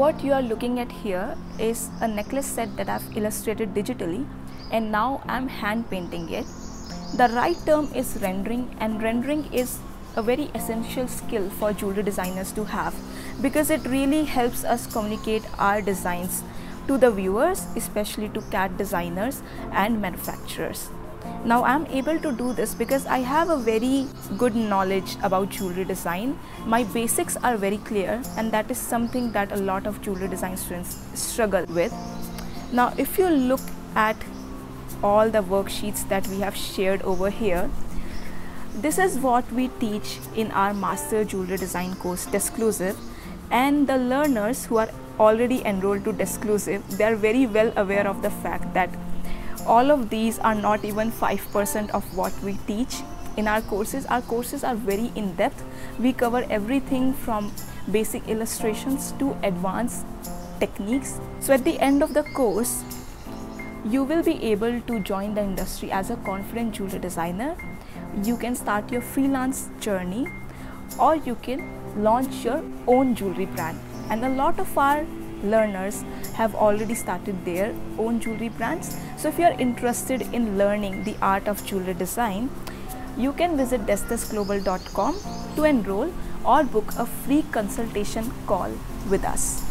What you are looking at here is a necklace set that I've illustrated digitally and now I'm hand painting it. The right term is rendering and rendering is a very essential skill for jewelry designers to have because it really helps us communicate our designs to the viewers, especially to CAD designers and manufacturers. Now I'm able to do this because I have a very good knowledge about jewelry design. My basics are very clear and that is something that a lot of jewelry design students struggle with. Now if you look at all the worksheets that we have shared over here, this is what we teach in our Master Jewelry Design course Desclusive and the learners who are already enrolled to Desclusive, they are very well aware of the fact that all of these are not even 5% of what we teach in our courses. Our courses are very in depth. We cover everything from basic illustrations to advanced techniques. So at the end of the course, you will be able to join the industry as a confident jewelry designer. You can start your freelance journey or you can launch your own jewelry brand. And a lot of our learners have already started their own jewelry brands. So if you are interested in learning the art of jewelry design, you can visit desdesglobal.com to enroll or book a free consultation call with us.